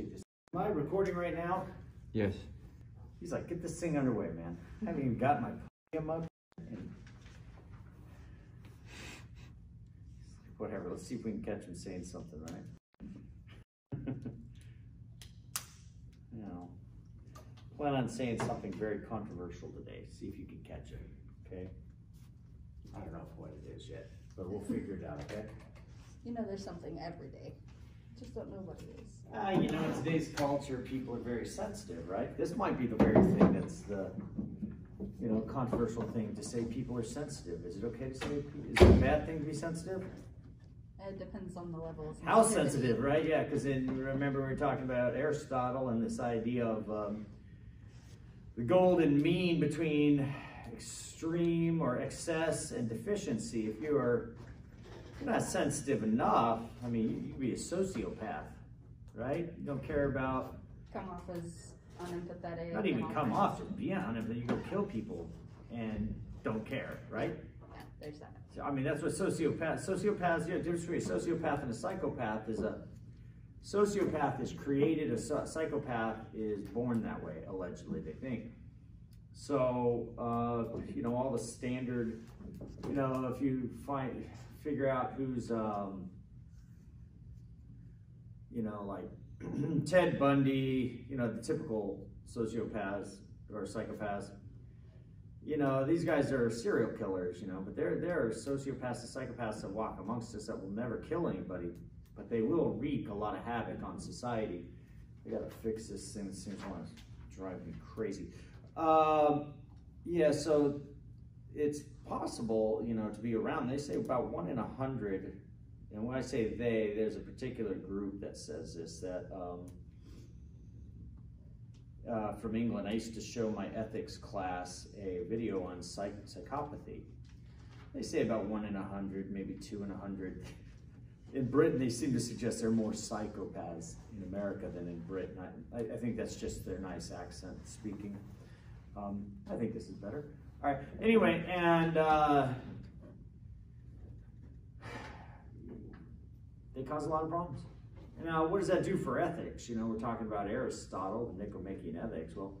take this. Am I recording right now? Yes. He's like, get this thing underway, man. I haven't even got my podium up. And... Whatever, let's see if we can catch him saying something, right? you know, plan on saying something very controversial today. See if you can catch it, okay? I don't know what it is yet, but we'll figure it out, okay? You know, there's something every day. Just don't know what it is. Uh, you know, in today's culture, people are very sensitive, right? This might be the very thing that's the, you know, controversial thing to say people are sensitive. Is it okay to say, is it a bad thing to be sensitive? It depends on the level of How sensitive, right? Yeah, because then remember we were talking about Aristotle and this idea of um, the golden mean between extreme or excess and deficiency. If you are you're not sensitive enough, I mean, you, you could be a sociopath, right? You don't care about, Come off as unempathetic. not even come off, just be but you go kill people and don't care, right? Yeah, there's that. So, I mean, that's what sociopath, sociopaths, yeah, the difference between a sociopath and a psychopath is a, sociopath is created, a psychopath is born that way, allegedly, they think. So, uh, you know, all the standard, you know, if you find, figure out who's, um, you know, like Ted Bundy, you know, the typical sociopaths or psychopaths, you know, these guys are serial killers, you know, but there there are sociopaths and psychopaths that walk amongst us that will never kill anybody, but they will wreak a lot of havoc on society. We gotta fix this thing. This thing's to drive me crazy. Um, yeah, so it's possible, you know, to be around. They say about one in a hundred, and when I say they, there's a particular group that says this that. Um, uh, from England, I used to show my ethics class a video on psych- psychopathy. They say about one in a hundred, maybe two in a hundred. In Britain, they seem to suggest there are more psychopaths in America than in Britain. I, I, think that's just their nice accent speaking. Um, I think this is better. All right. Anyway, and uh, they cause a lot of problems. Now, what does that do for ethics? You know, we're talking about Aristotle, the Nicomachean Ethics. Well,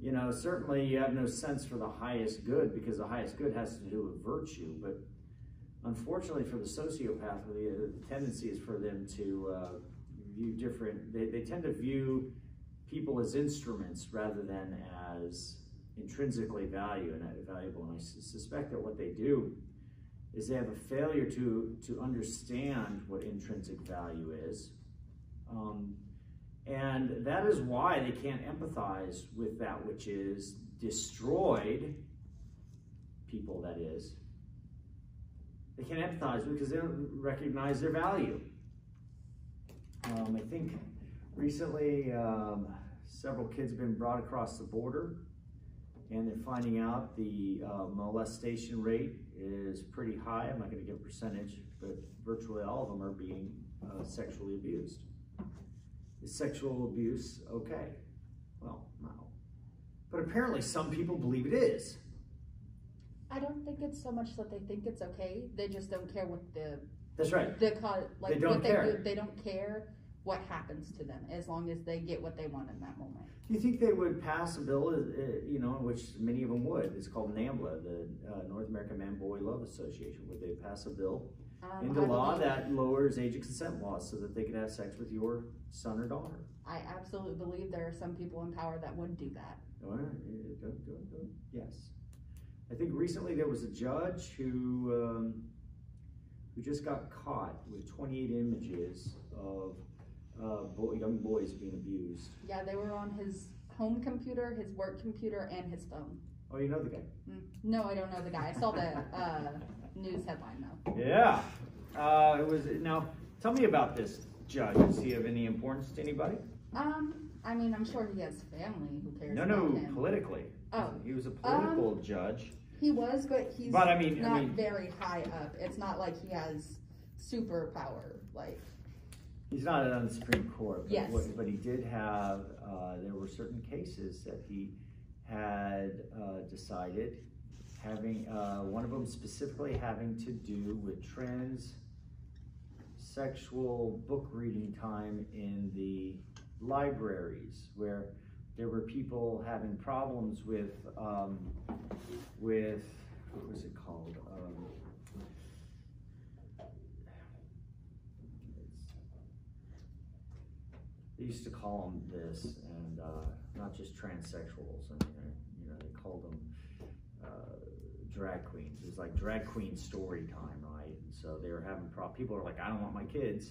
you know, certainly you have no sense for the highest good because the highest good has to do with virtue. But unfortunately for the sociopath, the, the tendency is for them to uh, view different, they, they tend to view people as instruments rather than as intrinsically value and valuable. And I suspect that what they do is they have a failure to to understand what intrinsic value is, um, and that is why they can't empathize with that which is destroyed. People, that is, they can't empathize because they don't recognize their value. Um, I think recently um, several kids have been brought across the border and they're finding out the uh, molestation rate is pretty high. I'm not going to give a percentage, but virtually all of them are being uh, sexually abused. Is sexual abuse okay? Well, no. But apparently, some people believe it is. I don't think it's so much that they think it's okay. They just don't care what the That's right. the like They don't what care. they do. They don't care what happens to them as long as they get what they want in that moment. Do you think they would pass a bill, uh, you know, which many of them would? It's called NAMBLA, the uh, North American Man Boy Love Association. Would they pass a bill Um, into law that lowers age of consent laws so that they could have sex with your son or daughter? I absolutely believe there are some people in power that would do that. All right, Yes. I think recently there was a judge who um, who just got caught with 28 images of uh, boy, young boys being abused. Yeah, they were on his home computer, his work computer, and his phone. Oh, you know the guy? Mm. No, I don't know the guy. I saw the uh, news headline though. Yeah. Uh, it was now. Tell me about this judge. Is he of any importance to anybody? Um, I mean, I'm sure he has family who cares No, about no, him. politically. Oh. He was a political judge. He was, but he's But I mean- I not mean- very high up. It's not like he has superpower. Like, He's not on the Supreme Court, but, Yes. what- but he did have, uh, there were certain cases that he had uh, decided, having, uh, one of them specifically having to do with trans sexual book reading time in the libraries where there were people having problems with um, with what was it called? Um, they used to call them this, and uh, not just transsexuals. I mean, you know, they called them uh, drag queens. It was like drag queen story time, right? And so they were having problems. people are like, I don't want my kids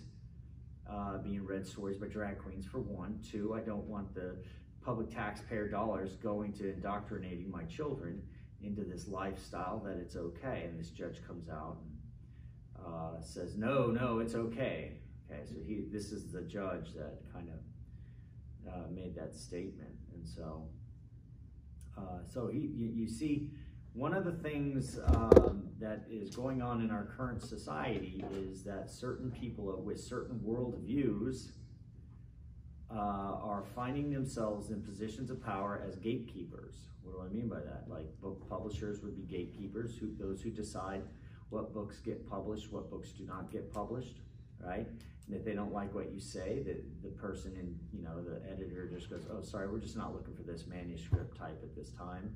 uh, being read stories by drag queens for one. Two, I don't want the public taxpayer dollars going to indoctrinating my children into this lifestyle that it's okay. And this judge comes out and uh, says, no, no, it's okay. Okay, so he, this is the judge that kind of uh, made that statement, and so, uh, so he, you, you, see, one of the things um, that is going on in our current society is that certain people with certain worldviews uh, are finding themselves in positions of power as gatekeepers. What do I mean by that? Like book publishers would be gatekeepers, who those who decide what books get published, what books do not get published, right? And if they don't like what you say, that the person and you know, the editor just goes, oh, sorry, we're just not looking for this manuscript type at this time.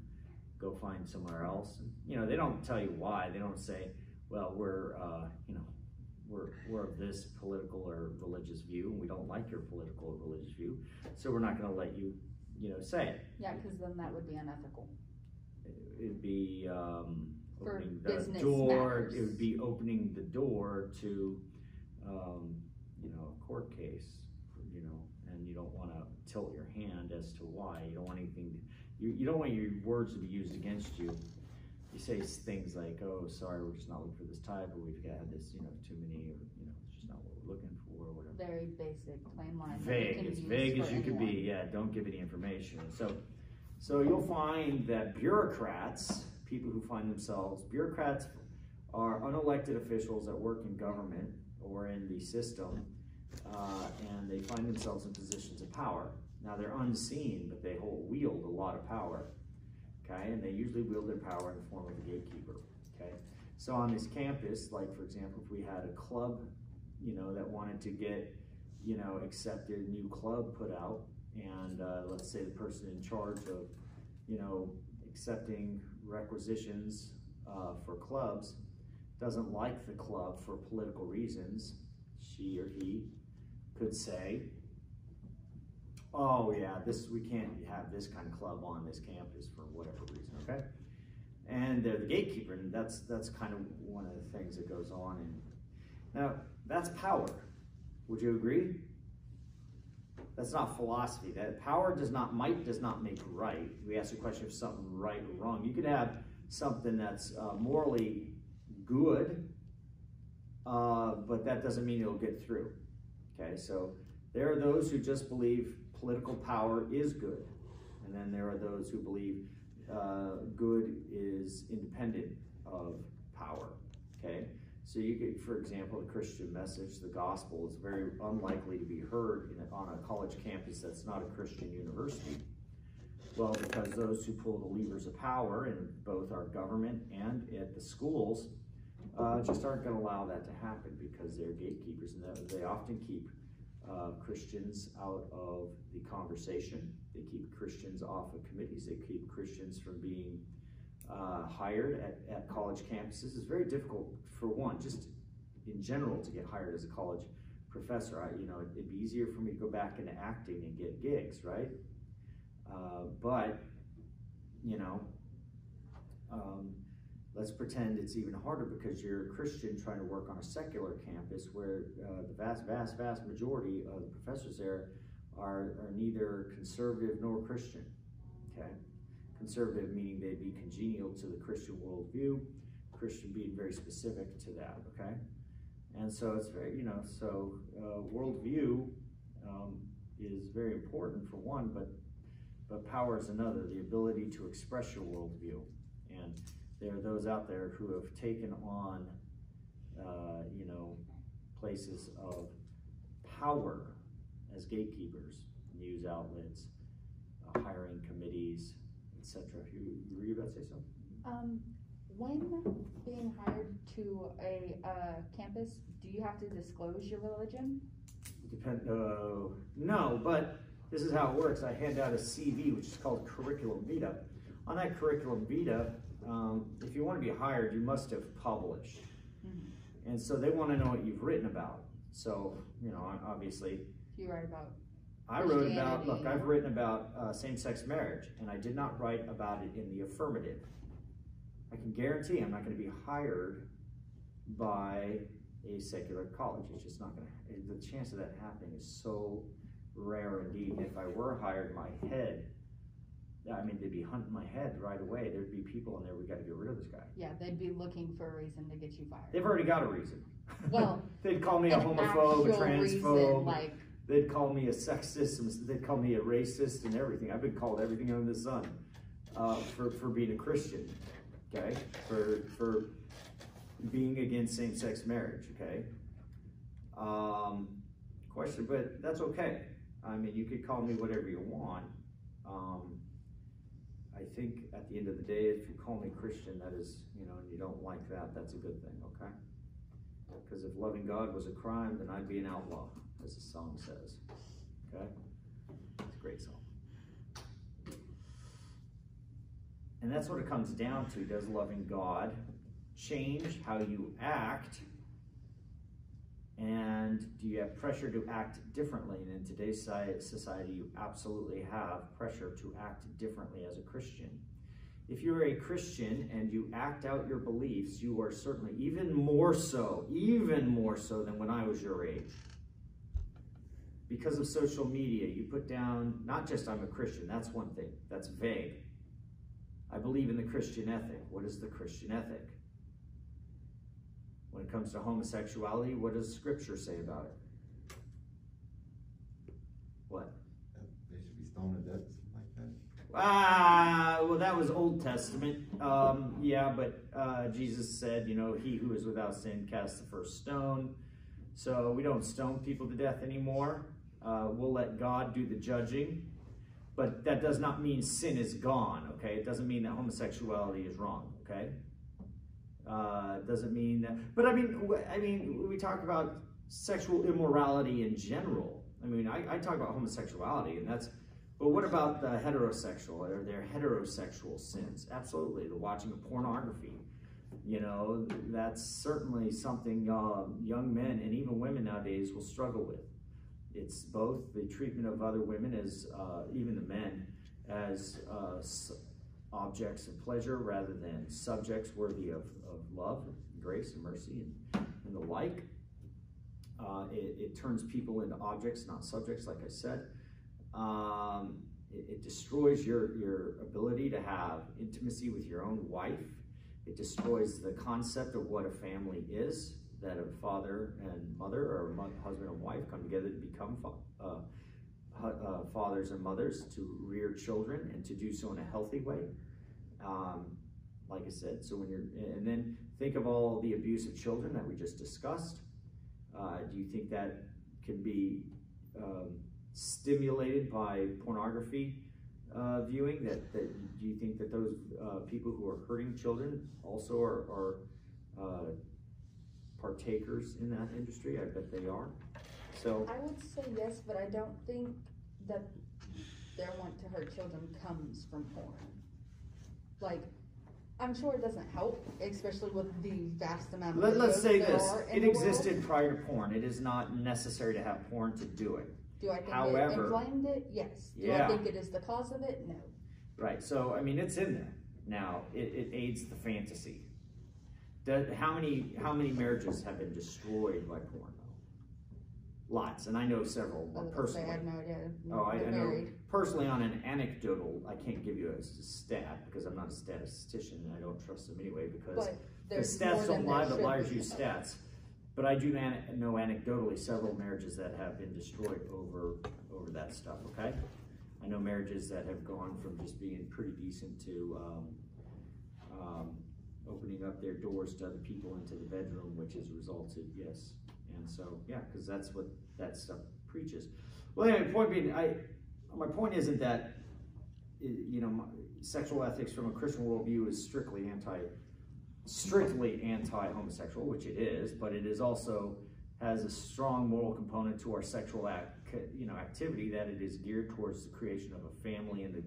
Go find somewhere else. And, you know, they don't tell you why. They don't say, well, we're, uh, you know, we're, we're of this political or religious view, and we don't like your political or religious view, so we're not going to let you, you know, say it. Yeah, because then that would be unethical. It'd be um, For opening the door. matters. It would be opening the door to, um, you know, a court case. You know, and you don't want to tilt your hand as to why. You don't want anything. You, you don't want your words to be used against you you say things like, "Oh, sorry, we're just not looking for this type, or we've got this, you know, too many, or you know, it's just not what we're looking for, or whatever." Very basic, plain lines. Vague, as vague as you can be. Yeah, don't give any information. So, so you'll find that bureaucrats, people who find themselves bureaucrats, are unelected officials that work in government or in the system, uh, and they find themselves in positions of power. Now they're unseen, but they hold wield a lot of power okay? And they usually wield their power in the form of a gatekeeper, okay? So on this campus, like for example, if we had a club, you know, that wanted to get, you know, accepted new club put out, and uh, let's say the person in charge of, you know, accepting requisitions uh, for clubs doesn't like the club for political reasons, she or he could say, oh yeah, this we can't have this kind of club on this campus for whatever reason, okay? And they're the gatekeeper, and that's that's kind of one of the things that goes on. And now that's power. Would you agree? That's not philosophy. That power does not might does not make right. We ask the question of something right or wrong. You could have something that's uh, morally good, uh, but that doesn't mean it'll get through. Okay, so there are those who just believe political power is good. And then there are those who believe uh, good is independent of power. Okay? So you could, for example, the Christian message, the gospel, is very unlikely to be heard a, on a college campus that's not a Christian university. Well, because those who pull the levers of power in both our government and at the schools uh, just aren't going to allow that to happen because they're gatekeepers and they often keep uh, Christians out of the conversation. They keep Christians off of committees. They keep Christians from being uh, hired at, at college campuses. It's very difficult, for one, just in general, to get hired as a college professor. I, you know, it'd be easier for me to go back into acting and get gigs, right? Uh, but, you know, let's pretend it's even harder because you're a Christian trying to work on a secular campus where uh, the vast, vast, vast majority of the professors there are, are neither conservative nor Christian. Okay? Conservative meaning they'd be congenial to the Christian worldview, Christian being very specific to that. Okay? And so it's very, you know, so uh, worldview um, is very important for one, but but power is another. The ability to express your worldview and there are those out there who have taken on, uh, you know, places of power as gatekeepers, news outlets, uh, hiring committees, etc. You, were you about to say something? Um, when being hired to a uh, campus, do you have to disclose your religion? Depend. Uh, no, but this is how it works. I hand out a CV, which is called curriculum vitae. On that curriculum vitae, um, if you want to be hired, you must have published. Mm-hmm. And so they want to know what you've written about. So, you know, obviously. You write about. I wrote about, look, I've written about uh, same sex marriage, and I did not write about it in the affirmative. I can guarantee I'm not going to be hired by a secular college. It's just not going to, the chance of that happening is so rare indeed. If I were hired, my head, I mean, they'd be hunting my head right away. There'd be people in there, we got to get rid of this guy. Yeah, they'd be looking for a reason to get you fired. They've already got a reason. Well, they'd call me a homophobe, a transphobe. Reason, like, they'd call me a sexist, they'd call me a racist and everything. I've been called everything under the sun uh, for, for being a Christian, okay? For, for being against same-sex marriage, okay? Um, question, but that's okay. I mean, you could call me whatever you want. Um, I think at the end of the day, if you call me Christian, that is, you know, and you don't like that, that's a good thing, okay? Because if loving God was a crime, then I'd be an outlaw, as the song says. Okay? It's a great song. And that's what it comes down to. Does loving God change how you act? And do you have pressure to act differently? And in today's society, you absolutely have pressure to act differently as a Christian. If you're a Christian and you act out your beliefs, you are certainly even more so, even more so than when I was your age. Because of social media, you put down not just I'm a Christian, that's one thing, that's vague. I believe in the Christian ethic. What is the Christian ethic? When it comes to homosexuality, what does Scripture say about it? What? They should be stoned to death, like that. Ah, well, that was Old Testament. Um, yeah, but uh, Jesus said, you know, he who is without sin cast the first stone. So we don't stone people to death anymore. Uh, we'll let God do the judging. But that does not mean sin is gone, okay? It doesn't mean that homosexuality is wrong, okay? Uh, doesn't mean that, but I mean, I mean, we talk about sexual immorality in general. I mean, I, I talk about homosexuality, and that's, but what about the heterosexual or their heterosexual sins? Absolutely, the watching of pornography. You know, that's certainly something uh, young men and even women nowadays will struggle with. It's both the treatment of other women as uh, even the men as uh, objects of pleasure rather than subjects worthy of, of love, and grace, and mercy, and, and the like. Uh, it, it, turns people into objects, not subjects, like I said. Um, it, it, destroys your, your ability to have intimacy with your own wife. It destroys the concept of what a family is, that a father and mother, or husband and wife come together to become uh, uh, fathers and mothers to rear children and to do so in a healthy way. Um, like I said, so when you're, and then think of all the abuse of children that we just discussed. Uh, do you think that can be um, stimulated by pornography uh, viewing? That, that do you think that those uh, people who are hurting children also are, are uh, partakers in that industry? I bet they are. So I would say yes, but I don't think that their want to hurt children comes from porn. Like, I'm sure it doesn't help, especially with the vast amount of Let, us say this: it existed world. prior to porn. It is not necessary to have porn to do it. Do I think However, it inflamed it? Yes. Do yeah. I think it is the cause of it? No. Right. So I mean, it's in there now. It, it aids the fantasy. How many how many marriages have been destroyed by porn? Lots, and I know several personally. I have no idea. Oh, I, I know personally on an anecdotal. I can't give you a stat because I'm not a statistician and I don't trust them anyway because the stats don't lie, but liars use stats. But I do know anecdotally several marriages that have been destroyed over over that stuff. Okay, I know marriages that have gone from just being pretty decent to um, um, opening up their doors to other people into the bedroom, which has resulted, yes, and so, yeah, because that's what that stuff preaches. Well, anyway, point being, I, my point isn't that, you know, sexual ethics from a Christian worldview is strictly anti, strictly anti-homosexual, which it is, but it is also has a strong moral component to our sexual act, you know, activity that it is geared towards the creation of a family and the,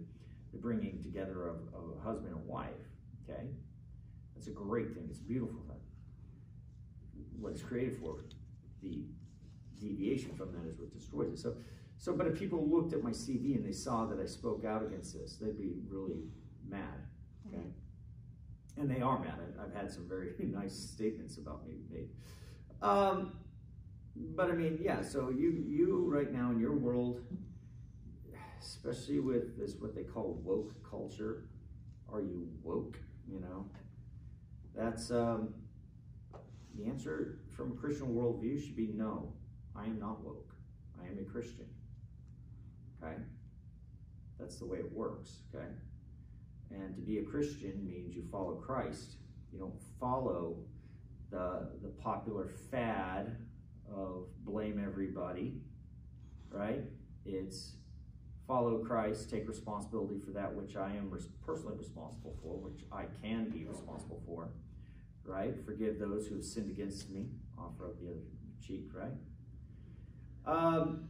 the bringing together of, of a husband and wife. Okay, that's a great thing. It's a beautiful thing. What it's created for, the deviation from that is what destroys it. So, so, but if people looked at my CV and they saw that I spoke out against this, they'd be really mad. Okay, and they are mad. I've had some very nice statements about me made. Um, but I mean, yeah. So you you right now in your world, especially with this what they call woke culture, are you woke? You know, that's um, the answer from a Christian worldview should be no. I am not woke. I am a Christian. Okay, that's the way it works. Okay, and to be a Christian means you follow Christ. You don't follow the the popular fad of blame everybody, right? It's follow Christ, take responsibility for that which I am personally responsible for, which I can be responsible for, right? Forgive those who have sinned against me, offer up the other cheek, right? Um,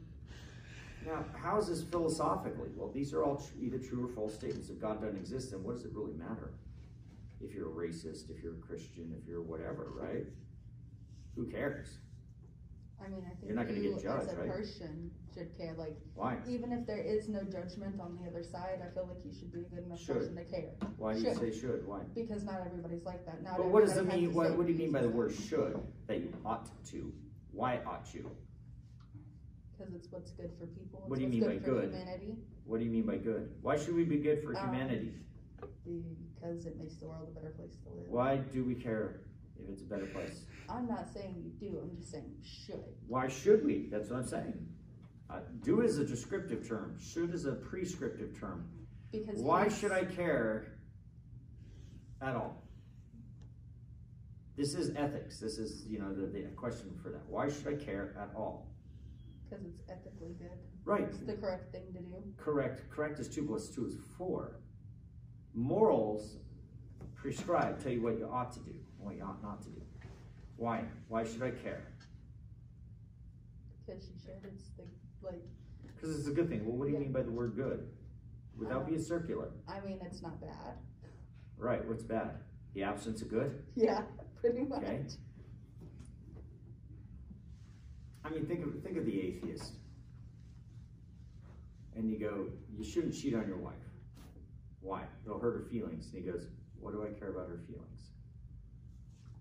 now, how is this philosophically? Well, these are all tr- either true or false statements. If God doesn't exist, then what does it really matter? If you're a racist, if you're a Christian, if you're whatever, right? Who cares? I mean, I think You're not gonna you get judged, as a right? person should care. Like, Why? even if there is no judgment on the other side, I feel like you should be a good enough Should. person to care. Why do you Should. say should? Why? Because not everybody's like that. Not But what does it everybody has mean? What, same what do you mean by the views. word should? That you ought to? Why ought you? Because it's what's good for people. What do you what's mean by for good? Humanity. What do you mean by good? Why should we be good for Um, humanity? Because it makes the world a better place to live. Why do we care if it's a better place? I'm not saying you do. I'm just saying should. Why should we? That's what I'm saying. Uh, do is a descriptive term. Should is a prescriptive term. Because Why should I care at all? This is ethics. This is, you know, the, the question for that. Why should I care at all? Because it's ethically good. Right. It's the correct thing to do. Correct. Correct is two plus two is four. Morals prescribe, tell you what you ought to do, what you ought not to do. Why? Why should I care? Because you should. It's the like. Because it's a good thing. Well, what do you Yeah. mean by the word good? Without Um, being circular. I mean, it's not bad. Right. What's bad? The absence of good? Yeah, pretty much. Okay. I mean, think of think of the atheist, and you go, you shouldn't cheat on your wife. Why? It'll hurt her feelings. And he goes, what do I care about her feelings?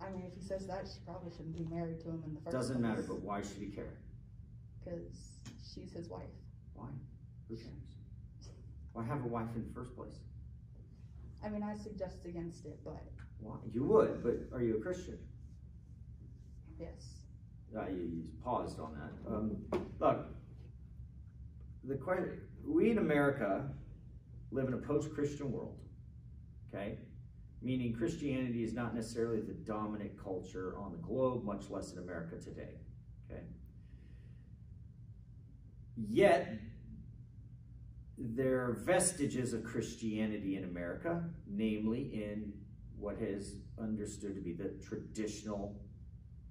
I mean, if he says that, she probably shouldn't be married to him in the first Doesn't place. matter, but why should he care? because she's his wife. Why? Who cares? Why have a wife in the first place? I mean, I suggest against it, but Why? You would, but are you a Christian? yes, Uh, you, you paused on that. Um, look, the question: We in America live in a post-Christian world. Okay, meaning Christianity is not necessarily the dominant culture on the globe, much less in America today. Okay. Yet there are vestiges of Christianity in America, namely in what is understood to be the traditional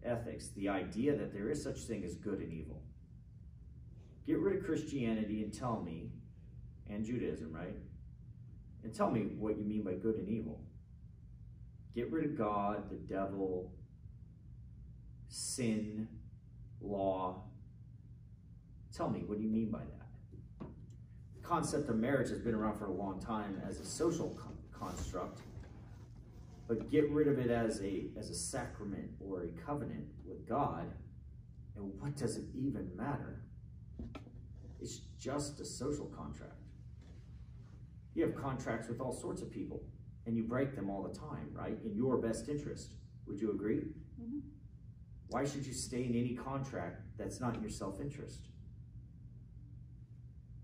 ethics, the idea that there is such thing as good and evil. Get rid of Christianity and tell me, and Judaism, right? And tell me what you mean by good and evil. Get rid of God, the devil, sin, law. Tell me, what do you mean by that? The concept of marriage has been around for a long time as a social con- construct but get rid of it as a as a sacrament or a covenant with God, and what does it even matter? It's just a social contract. You have contracts with all sorts of people, and you break them all the time, right? In your best interest. Would you agree? Mhm. Why should you stay in any contract that's not in your self interest?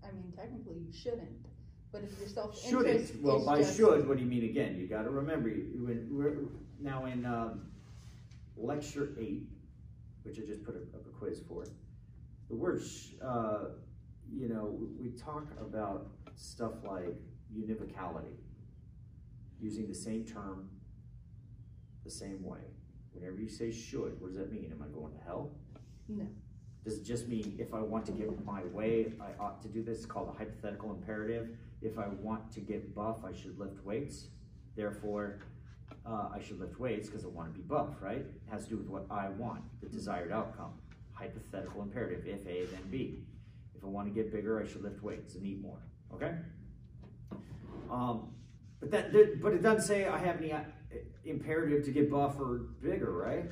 I mean, technically you shouldn't. But if your self-interest Shouldn't. Well, by just, should, what do you mean again? You got to remember, you- when we're now in um, lecture eight, which I just put up a quiz for. The word, sh- uh, you know, we talk about stuff like univocality, using the same term the same way. Whenever you say should, what does that mean? Am I going to hell? No. Does it just mean if I want to get my way, I ought to do this? It's called a hypothetical imperative. If I want to get buff, I should lift weights. Therefore, uh, I should lift weights because I want to be buff, right? It has to do with what I want, the desired outcome. Hypothetical imperative, if A, then B. If I want to get bigger, I should lift weights and eat more, okay? Um, but that, but it doesn't say I have any uh, imperative to get buff or bigger, right?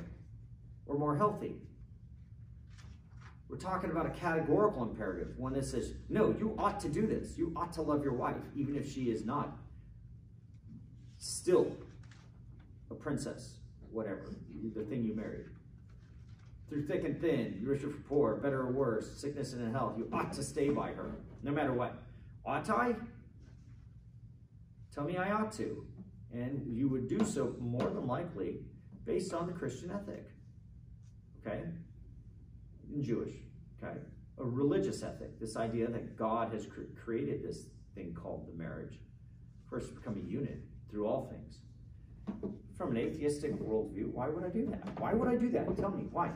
Or more healthy. We're talking about a categorical imperative, one that says, no, you ought to do this. You ought to love your wife, even if she is not still a princess, whatever, the thing you married. Through thick and thin, rich or poor, better or worse, sickness and in health, you ought to stay by her, no matter what. Ought I? Tell me I ought to. And you would do so more than likely based on the Christian ethic. Okay? Jewish. Okay? A religious ethic. This idea that God has cr- created this thing called the marriage to become a unit through all things. From an atheistic worldview, why would I do that? Why would I do that? Tell me, why?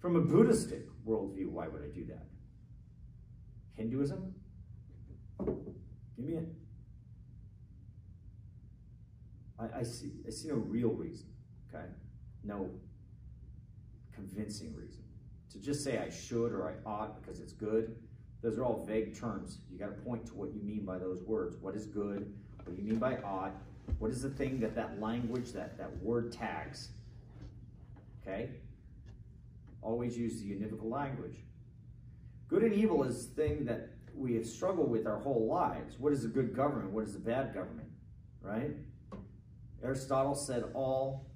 From a Buddhistic worldview, why would I do that? Hinduism? Me. I, I see I see no real reason, okay? No convincing reason. To just say I should or I ought because it's good, those are all vague terms. You got to point to what you mean by those words. What is good? What do you mean by ought? What is the thing that that language, that, that word tags? Okay? Always use the univocal language. Good and evil is the thing that we have struggled with our whole lives. What is a good government? What is a bad government? Right? Aristotle said all,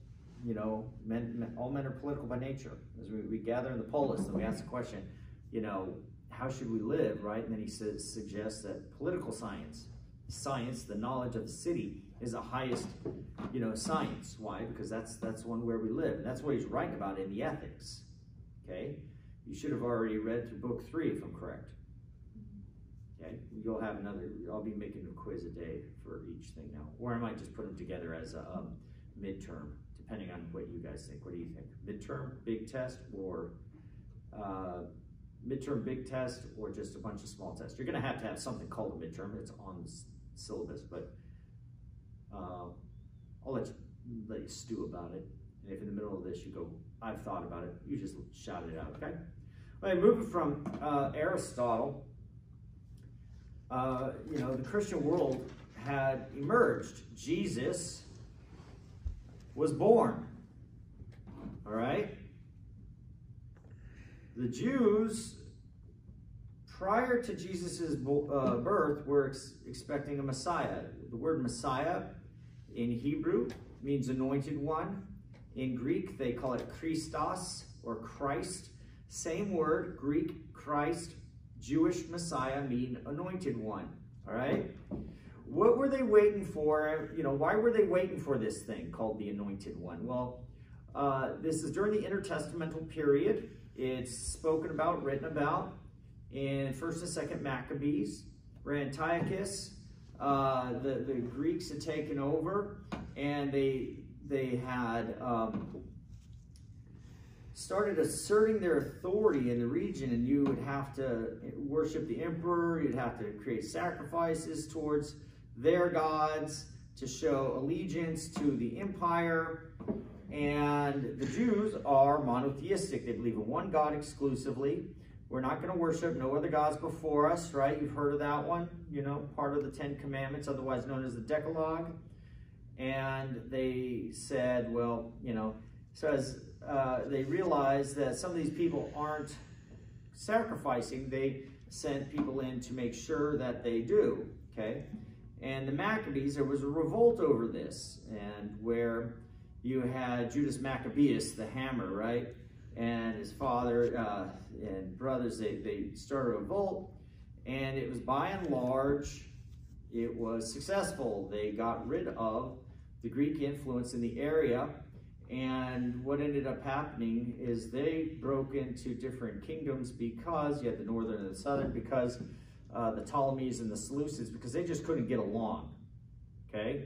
you know, men, men all men are political by nature. As we, we gather in the polis and we ask the question, you know, how should we live, right? And then he says, suggests that political science, science, the knowledge of the city, is the highest, you know, science. Why? Because that's that's one where we live. And that's what he's writing about in the ethics. Okay? You should have already read through book three, if I'm correct. Okay, you'll have another. I'll be making a quiz a day for each thing now, or I might just put them together as a um, midterm, depending on what you guys think. What do you think? Midterm, big test, or uh, midterm, big test, or just a bunch of small tests? You're going to have to have something called a midterm. It's on the syllabus, but uh, I'll let you let you stew about it. And if in the middle of this you go, I've thought about it, you just shout it out. Okay. All right, moving from uh, Aristotle uh, you know, the Christian world had emerged. Jesus was born. All right? The Jews, prior to Jesus' uh, birth, were ex expecting a Messiah. The word Messiah in Hebrew means anointed one. In Greek, they call it Christos or Christ. Same word, Greek, Christ, Jewish Messiah mean anointed one. All right? What were they waiting for? You know, why were they waiting for this thing called the anointed one? Well, uh, this is during the intertestamental period. It's spoken about, written about in 1st and 2nd Maccabees, where Antiochus, uh, the, the Greeks had taken over, and they, they had um, started asserting their authority in the region and you would have to worship the emperor, you'd have to create sacrifices towards their gods to show allegiance to the empire. And the Jews are monotheistic. They believe in one God exclusively. We're not going to worship no other gods before us, right? You've heard of that one, you know, part of the Ten Commandments, otherwise known as the Decalogue. And they said, well, you know, so as uh, they realized that some of these people aren't sacrificing, they sent people in to make sure that they do, okay? And the Maccabees, there was a revolt over this, and where you had Judas Maccabeus, the hammer, right? And his father uh, and brothers, they, they started a revolt, and it was by and large, it was successful. They got rid of the Greek influence in the area, and what ended up happening is they broke into different kingdoms because you had the northern and the southern, because uh, the Ptolemies and the Seleucids, because they just couldn't get along. Okay?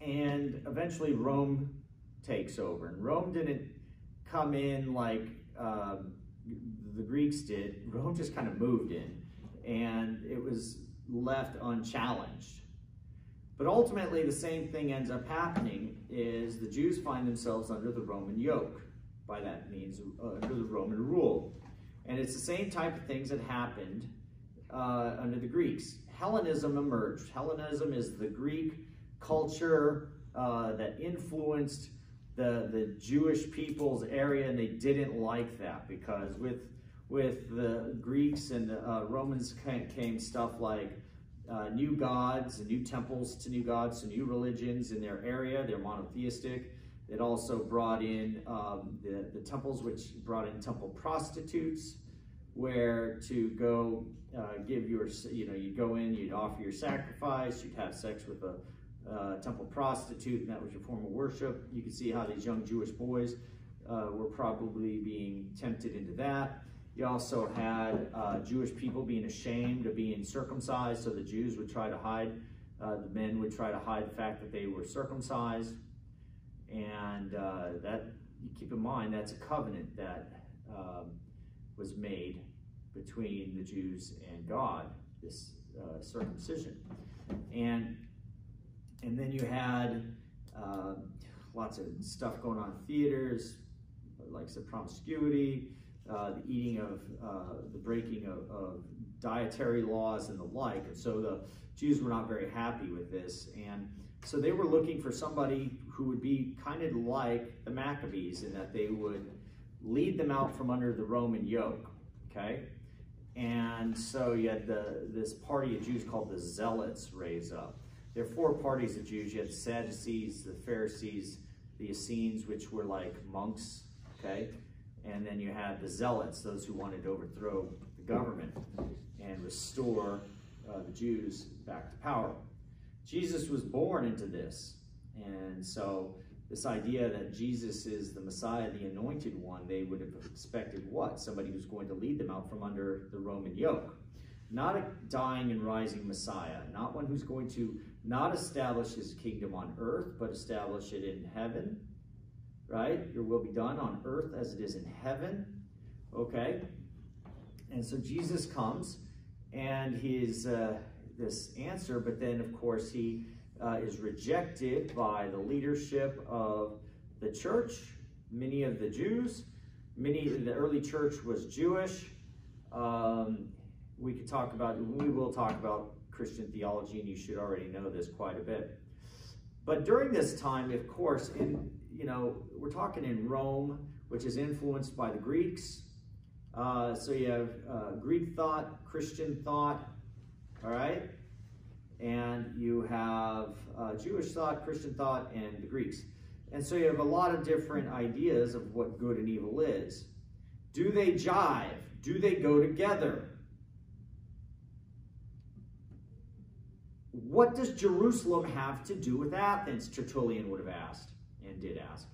And eventually Rome takes over. And Rome didn't come in like um, the Greeks did. Rome just kind of moved in, and it was left unchallenged. But ultimately, the same thing ends up happening: is the Jews find themselves under the Roman yoke. By that means, uh, under the Roman rule, and it's the same type of things that happened uh, under the Greeks. Hellenism emerged. Hellenism is the Greek culture uh, that influenced the, the Jewish people's area, and they didn't like that because with with the Greeks and the uh, Romans came, came, stuff like uh, new gods and new temples to new gods, to new religions in their area. They're monotheistic. It also brought in um, the, the temples, which brought in temple prostitutes, where to go uh, give your, you know, you'd go in, you'd offer your sacrifice, you'd have sex with a temple prostitute, and that was your form of worship. You can see how these young Jewish boys uh, were probably being tempted into that. You also had uh, Jewish people being ashamed of being circumcised, so the Jews would try to hide, uh, the men would try to hide the fact that they were circumcised. And uh, that, you keep in mind, that's a covenant that um, was made between the Jews and God, this uh, circumcision. And and then you had uh, lots of stuff going on in theaters, like the promiscuity, uh, the eating of, uh, the breaking of, of, dietary laws and the like. And so the Jews were not very happy with this. And so they were looking for somebody who would be kind of like the Maccabees in that they would lead them out from under the Roman yoke. Okay? And so you had the, this party of Jews called the Zealots raise up. There are four parties of Jews. You had the Sadducees, the Pharisees, the Essenes, which were like monks, okay? And then you had the Zealots, those who wanted to overthrow the government and restore uh, the Jews back to power. Jesus was born into this. And so this idea that Jesus is the Messiah, the anointed one, they would have expected what? Somebody who's going to lead them out from under the Roman yoke. Not a dying and rising Messiah, not one who's going to not establish his kingdom on earth, but establish it in heaven, right? Your will be done on earth as it is in heaven, okay? And so Jesus comes and he's uh, this answer, but then, of course, he uh, is rejected by the leadership of the church, many of the Jews. Many, the early church was Jewish. Um, we could talk about, we will talk about Christian theology, and you should already know this quite a bit. But during this time, of course, in you know, we're talking in Rome, which is influenced by the Greeks. Uh, so you have uh, Greek thought, Christian thought, all right? And you have uh, Jewish thought, Christian thought, and the Greeks. And so you have a lot of different ideas of what good and evil is. Do they jive? Do they go together? What does Jerusalem have to do with Athens? Tertullian would have asked and did ask.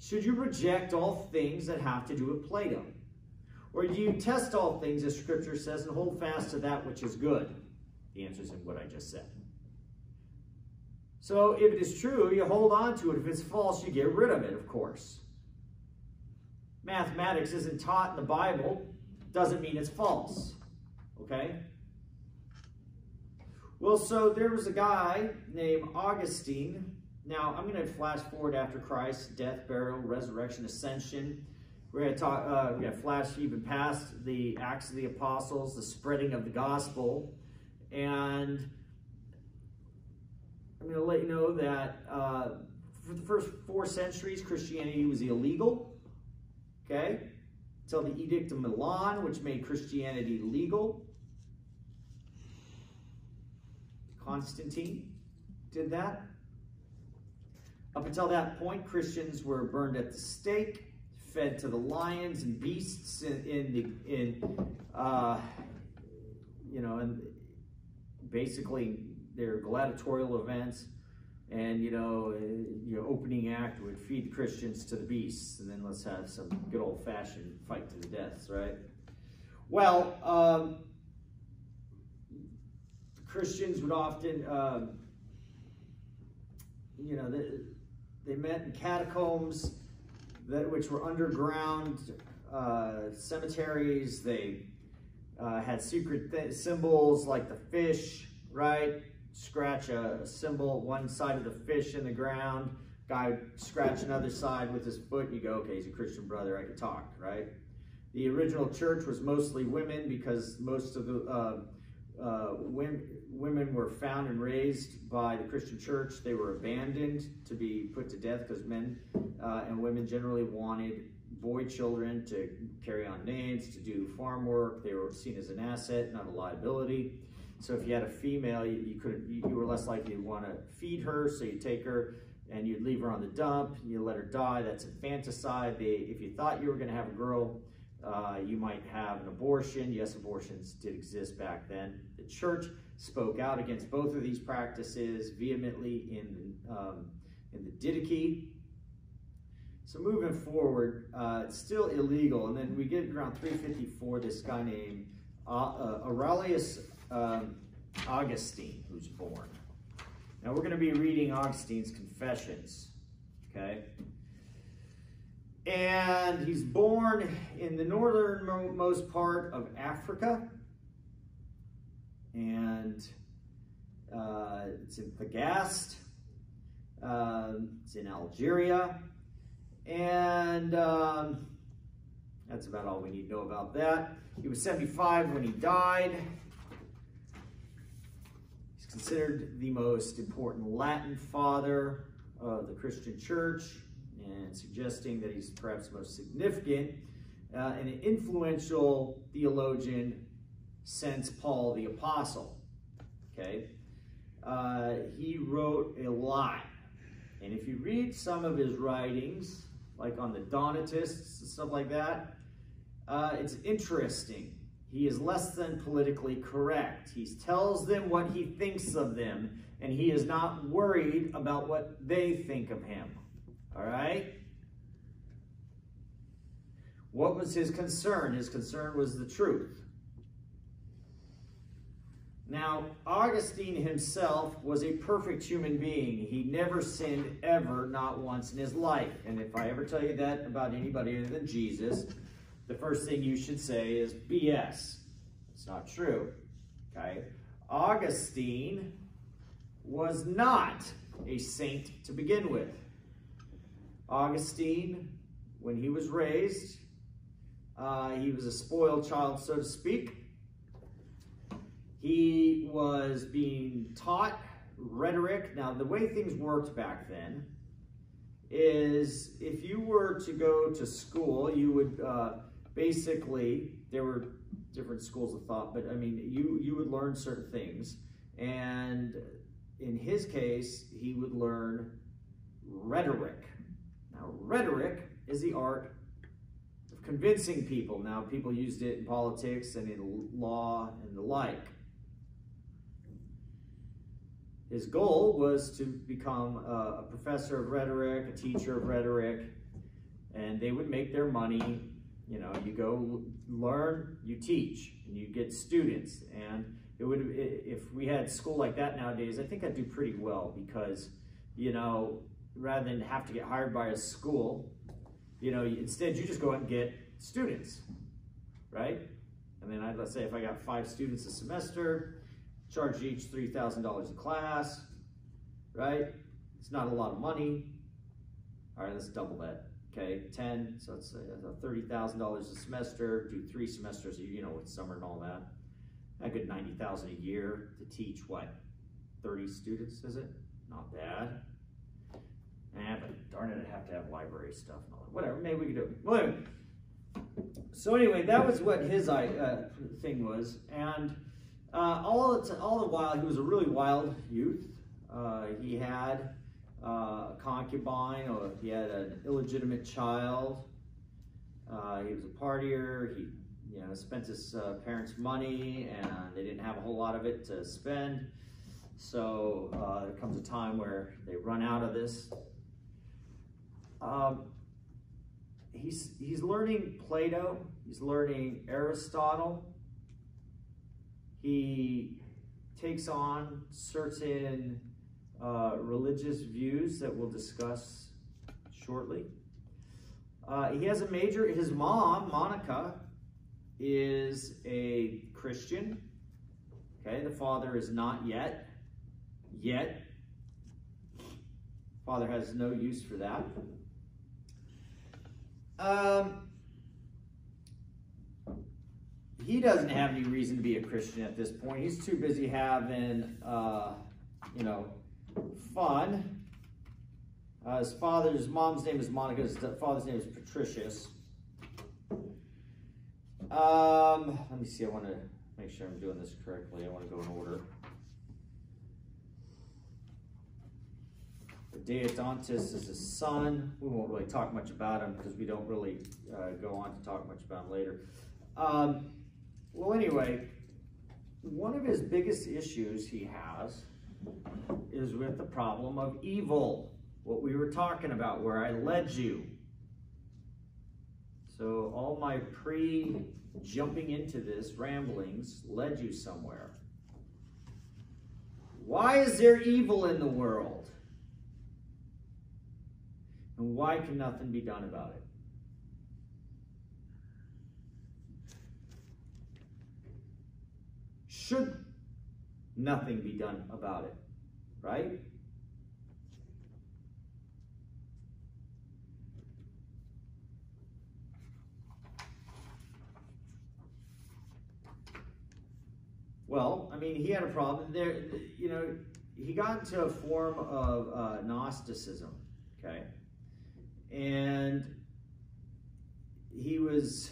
Should you reject all things that have to do with Plato? Or do you test all things, as Scripture says, and hold fast to that which is good? The answer is in what I just said. So if it is true, you hold on to it. If it's false, you get rid of it, of course. Mathematics isn't taught in the Bible, doesn't mean it's false. Okay? Well, so there was a guy named Augustine. Now, I'm going to flash forward after Christ's death, burial, resurrection, ascension. We're going to talk, uh, we're going to flash even past the Acts of the Apostles, the spreading of the gospel. And I'm going to let you know that uh, for the first four centuries, Christianity was illegal. Okay? Until the Edict of Milan, which made Christianity legal. Constantine did that. Up until that point, Christians were burned at the stake, fed to the lions and beasts in, in the in uh, you know, and basically their gladiatorial events. And you know, your opening act would feed the Christians to the beasts, and then let's have some good old fashioned fight to the deaths, right? Well, um, Christians would often, um, you know, they, they met in catacombs that which were underground uh, cemeteries. They uh, had secret symbols like the fish, right? Scratch a symbol one side of the fish in the ground. Guy scratch another side with his foot. You go, okay, he's a Christian brother. I can talk, right? The original church was mostly women because most of the uh, uh, women, women were found and raised by the Christian church. They were abandoned to be put to death because men uh, and women generally wanted boy children to carry on names, to do farm work. They were seen as an asset, not a liability. So if you had a female, you, you could you, you were less likely to want to feed her. So you take her and you'd leave her on the dump. You let her die. That's infanticide. They, if you thought you were going to have a girl, uh, you might have an abortion. Yes, abortions did exist back then. The church spoke out against both of these practices vehemently in um, in the Didache. So moving forward, uh, it's still illegal, and then we get around 354. This guy named uh, uh, Aurelius um, Augustine, who's born. Now we're going to be reading Augustine's Confessions. Okay. And he's born in the northernmost part of Africa. And uh, it's in Tagaste. Uh, it's in Algeria. And um, that's about all we need to know about that. He was 75 when he died. He's considered the most important Latin father of the Christian church and suggesting that he's perhaps most significant uh, and an influential theologian since Paul the Apostle. Okay? Uh, he wrote a lot. And if you read some of his writings, like on the Donatists and stuff like that, uh, it's interesting. He is less than politically correct. He tells them what he thinks of them, and he is not worried about what they think of him. All right? What was his concern? His concern was the truth. Now, Augustine himself was a perfect human being. He never sinned ever, not once in his life. And if I ever tell you that about anybody other than Jesus, the first thing you should say is BS. It's not true. Okay? Augustine was not a saint to begin with. Augustine, when he was raised, uh, he was a spoiled child, so to speak. He was being taught rhetoric. Now, the way things worked back then is if you were to go to school, you would uh, basically, there were different schools of thought, but I mean, you, you would learn certain things. And in his case, he would learn rhetoric. Now, rhetoric is the art of convincing people. Now, people used it in politics and in law and the like. His goal was to become a, a professor of rhetoric, a teacher of rhetoric, and they would make their money. You know, you go learn, you teach, and you get students. And it would, if we had school like that nowadays, I think I'd do pretty well because, you know, rather than have to get hired by a school, you know, instead you just go out and get students, right? And then I, let's say if I got five students a semester, charge each $3,000 a class, right? It's not a lot of money. All right, let's double that. Okay, 10, so it's $30,000 a semester, do three semesters, you know, with summer and all that. A good 90000 a year to teach what? 30 students, is it? Not bad. Eh, but darn it, I'd have to have library stuff and all that. Whatever, maybe we could do it. Well, so anyway, that was what his uh, thing was. And uh, all, the all the while, he was a really wild youth. Uh, he had uh, a concubine, or he had an illegitimate child. Uh, he was a partier. He you know, spent his uh, parents' money, and they didn't have a whole lot of it to spend. So uh, there comes a time where they run out of this. Um, he's he's learning Plato. He's learning Aristotle. He takes on certain uh, religious views that we'll discuss shortly. Uh, he has a major, his mom, Monica, is a Christian. Okay, the father is not yet. Yet. Father has no use for that. Um, he doesn't have any reason to be a Christian at this point. He's too busy having, uh, you know, fun. Uh, his father's mom's name is Monica. His father's name is Patricius. Um, let me see. I want to make sure I'm doing this correctly. I want to go in order. Adeodatus is his son. We won't really talk much about him because we don't really uh, go on to talk much about him later. Um, well, anyway, one of his biggest issues he has is with the problem of evil. What we were talking about, where I led you. So all my pre jumping into this ramblings led you somewhere. Why is there evil in the world? And why can nothing be done about it? Should nothing be done about it? Right? Well, I mean, he had a problem there. You know, he got into a form of uh, Gnosticism, okay, and he was,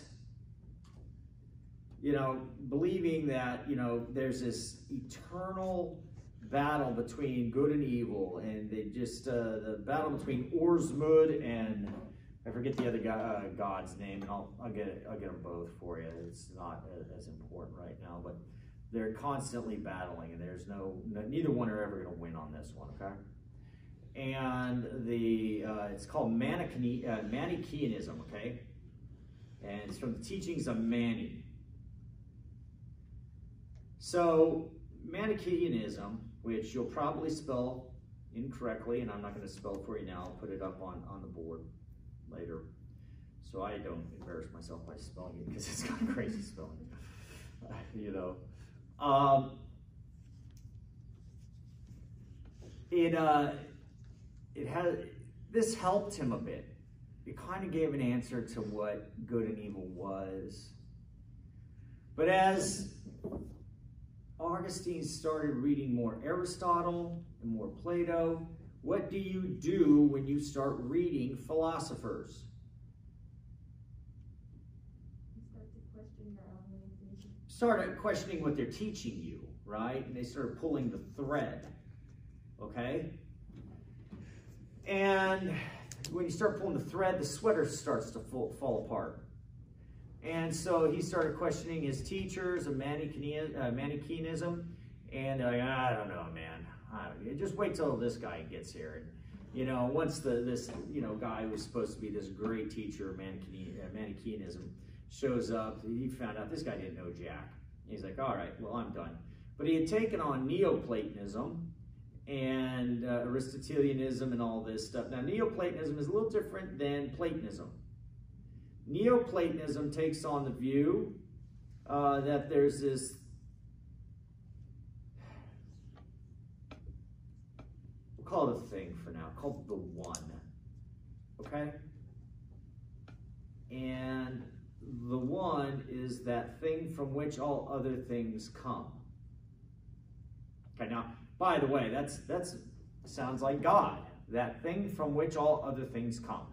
you know, believing that you know there's this eternal battle between good and evil, and they just uh, the battle between Ormuzd and I forget the other guy, uh, god's name, and I'll I'll get it, I'll get them both for you. It's not as important right now, but they're constantly battling, and there's no, no neither one are ever going to win on this one. Okay, and the uh, it's called Manichae, uh, Manichaeanism. Okay, and it's from the teachings of Mani. So Manichaeanism, which you'll probably spell incorrectly, and I'm not going to spell for you now. I'll put it up on on the board later, so I don't embarrass myself by spelling it because it's got crazy spelling. you know. Um, it uh, it had this helped him a bit. It kind of gave an answer to what good and evil was. But as Augustine started reading more Aristotle and more Plato, what do you do when you start reading philosophers? started questioning what they're teaching you, right? And they started pulling the thread, okay? And when you start pulling the thread, the sweater starts to fall, fall apart. And so he started questioning his teachers of uh, Manichaeism, and I don't know, man. Don't, just wait till this guy gets here. And, you know, once the this you know guy was supposed to be this great teacher of uh, Manichaeism shows up. He found out this guy didn't know Jack. He's like, all right, well, I'm done. But he had taken on Neoplatonism and uh, Aristotelianism and all this stuff. Now, Neoplatonism is a little different than Platonism. Neoplatonism takes on the view uh, that there's this we'll call it a thing for now, called the one. Okay? And the one is that thing from which all other things come. Okay, now, by the way, that's that's sounds like God. That thing from which all other things come.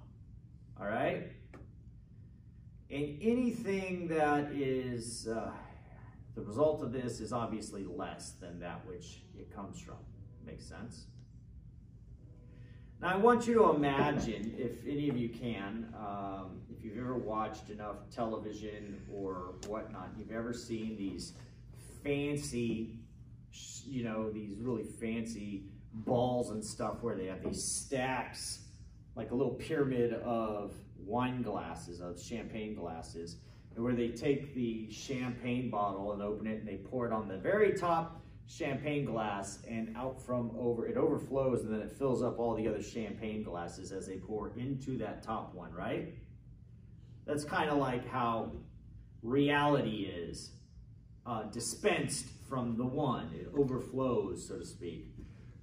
All right? And anything that is uh, the result of this is obviously less than that which it comes from. Makes sense? Now, I want you to imagine, if any of you can, um, if you've ever watched enough television or whatnot, you've ever seen these fancy, you know, these really fancy balls and stuff where they have these stacks, like a little pyramid of wine glasses, of champagne glasses, and where they take the champagne bottle and open it and they pour it on the very top champagne glass and out from over, it overflows and then it fills up all the other champagne glasses as they pour into that top one, right? That's kind of like how reality is uh, dispensed from the one. It overflows, so to speak,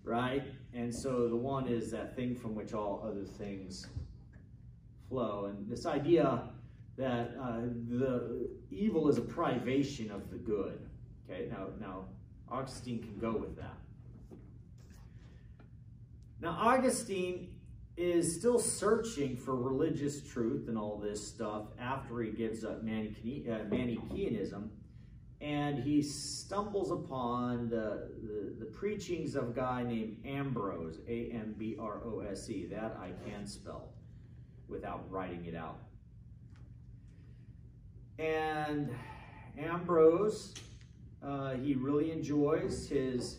right? And so the one is that thing from which all other things flow. And this idea that uh, the evil is a privation of the good. Okay, now, now Augustine can go with that. Now, Augustine is still searching for religious truth and all this stuff after he gives up Manichae- uh. And he stumbles upon the, the, the, preachings of a guy named Ambrose, A M B R O S E. That I can spell without writing it out. And Ambrose, uh, he really enjoys his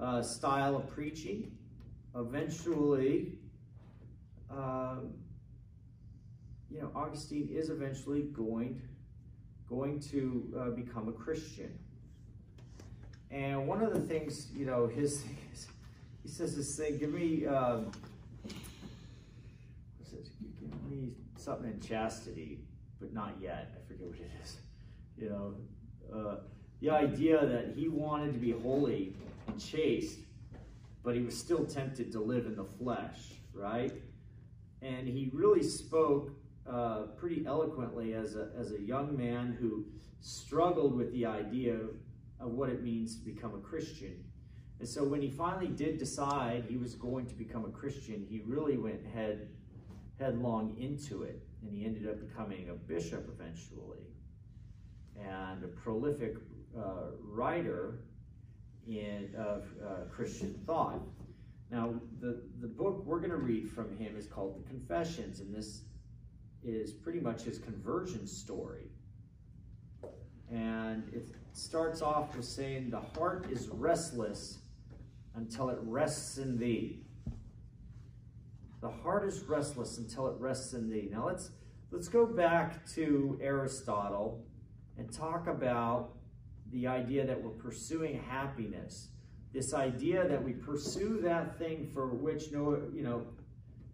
uh, style of preaching. Eventually, uh, you know, Augustine is eventually going, going to uh, become a Christian. And one of the things, you know, his, he says this thing, give me, um, give me something in chastity, but not yet. I forget what it is. You know, uh, the idea that he wanted to be holy and chaste, but he was still tempted to live in the flesh, right? And he really spoke uh, pretty eloquently as a, as a young man who struggled with the idea of, of what it means to become a Christian. And so when he finally did decide he was going to become a Christian, he really went head headlong into it. And he ended up becoming a bishop eventually and a prolific uh, writer in, of uh, Christian thought. Now, the, the book we're going to read from him is called The Confessions, and this is pretty much his conversion story. And it starts off with saying, The heart is restless until it rests in thee. The heart is restless until it rests in thee. Now let's let's go back to Aristotle and talk about the idea that we're pursuing happiness. This idea that we pursue that thing for which no, you know,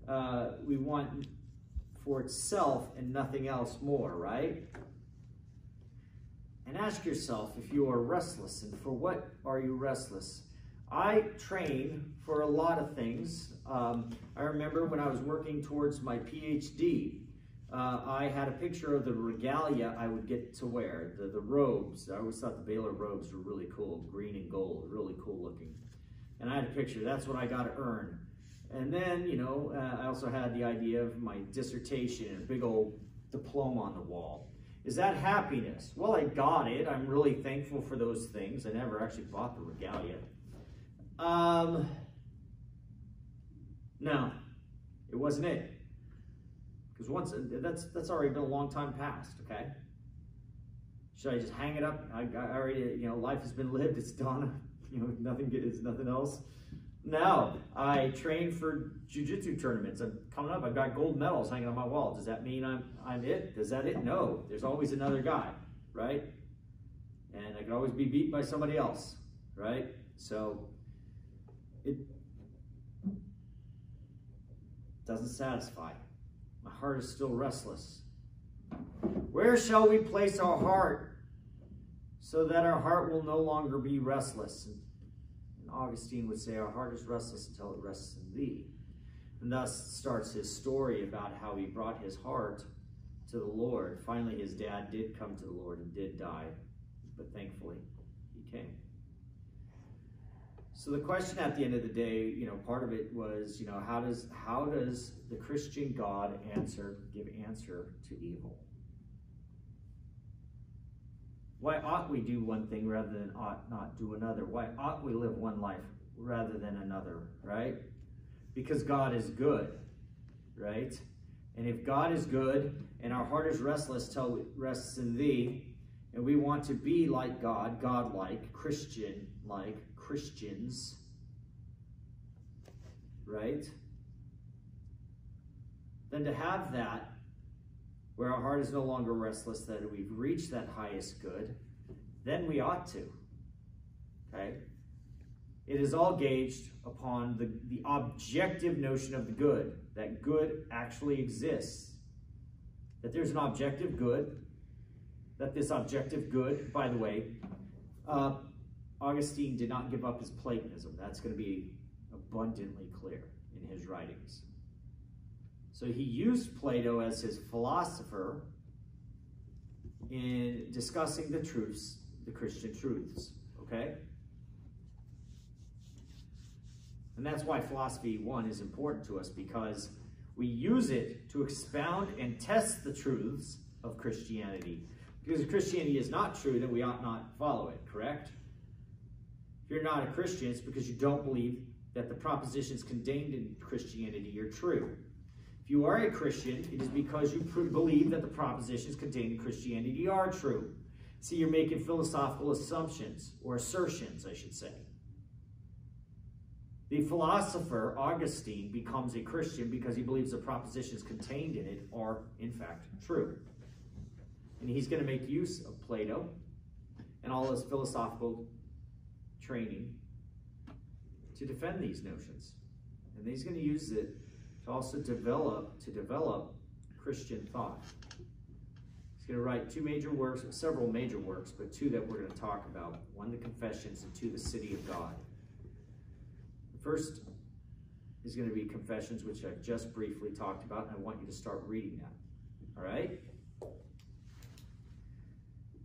uh, we want for itself and nothing else more, right? And ask yourself if you are restless and for what are you restless? I train for a lot of things. Um, I remember when I was working towards my PhD, uh, I had a picture of the regalia I would get to wear, the, the robes. I always thought the Baylor robes were really cool, green and gold, really cool looking. And I had a picture, that's what I got to earn. And then, you know, uh, I also had the idea of my dissertation a big old diploma on the wall. Is that happiness? Well, I got it. I'm really thankful for those things. I never actually bought the regalia. Um, no, it wasn't it. Because once that's that's already been a long time past. Okay. Should I just hang it up? I, I already, you know, life has been lived. It's done. You know, nothing. It's nothing else. No, I train for jujitsu tournaments. I'm coming up. I've got gold medals hanging on my wall. Does that mean I'm I'm it? Does that it? No. There's always another guy, right? And I can always be beat by somebody else, right? So it doesn't satisfy. My heart is still restless. Where shall we place our heart so that our heart will no longer be restless? And Augustine would say, Our heart is restless until it rests in thee. And thus starts his story about how he brought his heart to the Lord. Finally, his dad did come to the Lord and did die, but thankfully, he came. So the question at the end of the day, you know, part of it was, you know, how does how does the Christian God answer give answer to evil? Why ought we do one thing rather than ought not do another? Why ought we live one life rather than another, right? Because God is good, right? And if God is good and our heart is restless till it rests in thee, and we want to be like God, God-like, Christian-like, Christians, right? Then to have that, where our heart is no longer restless, that we've reached that highest good, then we ought to. Okay? It is all gauged upon the, the objective notion of the good, that good actually exists. that there's an objective good, that this objective good, by the way, uh, Augustine did not give up his Platonism. That's going to be abundantly clear in his writings. So he used Plato as his philosopher in discussing the truths, the Christian truths. Okay? And that's why philosophy one is important to us because we use it to expound and test the truths of Christianity. Because if Christianity is not true, then we ought not follow it, correct? If you're not a Christian, it's because you don't believe that the propositions contained in Christianity are true. If you are a Christian, it is because you believe that the propositions contained in Christianity are true. See, you're making philosophical assumptions, or assertions, I should say. The philosopher Augustine becomes a Christian because he believes the propositions contained in it are, in fact, true. And he's going to make use of Plato and all his philosophical training to defend these notions. And he's going to use it to also develop to develop Christian thought. He's going to write two major works, several major works, but two that we're going to talk about. One, the Confessions, and two, the City of God. The First is going to be Confessions, which I've just briefly talked about, and I want you to start reading that. All right?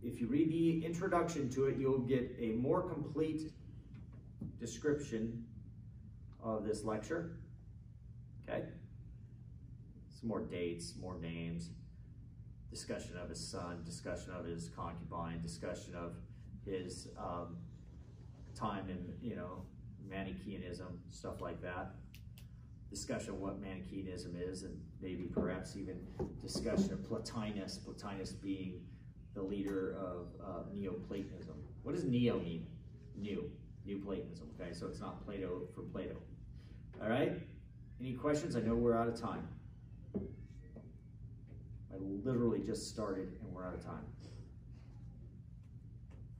If you read the introduction to it, you'll get a more complete description of this lecture. Okay? Some more dates, more names, discussion of his son, discussion of his concubine, discussion of his um, time in, you know, Manichaeanism, stuff like that. Discussion of what Manichaeanism is, and maybe perhaps even discussion of Plotinus, Plotinus being the leader of uh, Neoplatonism. What does neo mean? New, New Platonism. Okay, so it's not Plato for Plato. All right. Any questions? I know we're out of time. I literally just started and we're out of time.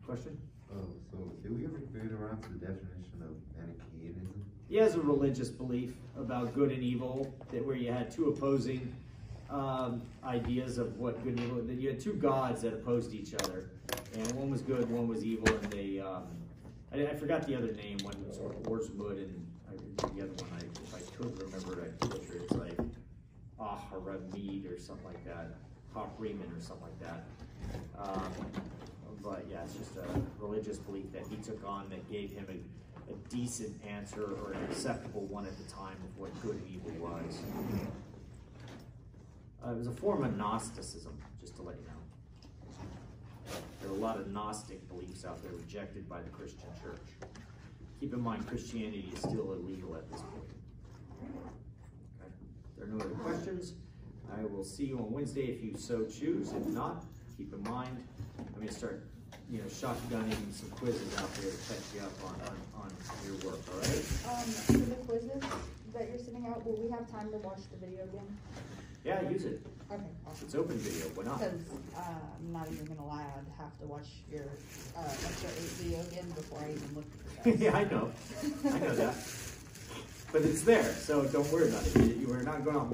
Question? Oh, so did we ever get around to the definition of Manichaeanism? He has a religious belief about good and evil, that where you had two opposing um, ideas of what good and evil. That you had two gods that opposed each other, and one was good, one was evil, and they. Um, I, I, forgot the other name. One was Ormuzd, and the other one, I, if I could remember it, I'd picture it. It's like Aharamid or something like that, Hawkreeman or something like that. Um, but yeah, it's just a religious belief that he took on that gave him a, a decent answer or an acceptable one at the time of what good and evil was. Uh, it was a form of Gnosticism, just to let you know. There are a lot of Gnostic beliefs out there rejected by the Christian church. Keep in mind, Christianity is still illegal at this point. Okay. There are no other questions, I will see you on Wednesday if you so choose. If not, keep in mind, I'm going to start, you know, shotgunning some quizzes out there to catch you up on, on, on your work, all right? Um, for the quizzes that you're sending out, will we have time to watch the video again? Yeah, use it. Okay, awesome. It's open video, why not? Because, uh, I'm not even gonna lie, I'd have to watch your, uh, lecture eight video again before I even look at yeah, I know. I know that. But it's there, so don't worry about it. You, are not going out